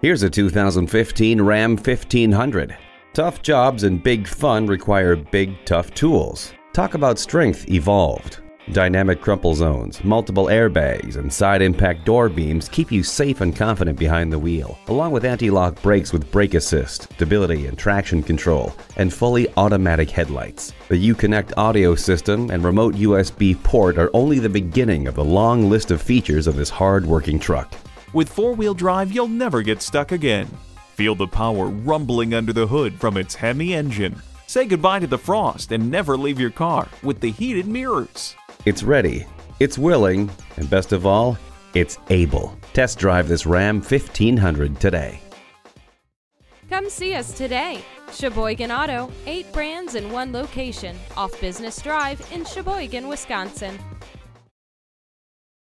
Here's a 2015 Ram 1500. Tough jobs and big fun require big, tough tools. Talk about strength evolved. Dynamic crumple zones, multiple airbags, and side impact door beams keep you safe and confident behind the wheel, along with anti lock brakes with brake assist, stability and traction control, and fully automatic headlights. The Uconnect audio system and remote USB port are only the beginning of the long list of features of this hard working truck. With four wheel drive, you'll never get stuck again. Feel the power rumbling under the hood from its Hemi engine. Say goodbye to the frost and never leave your car with the heated mirrors. It's ready, it's willing, and best of all, it's able. Test drive this Ram 1500 today. Come see us today. Sheboygan Auto, eight brands in one location, off Business Drive in Sheboygan, Wisconsin.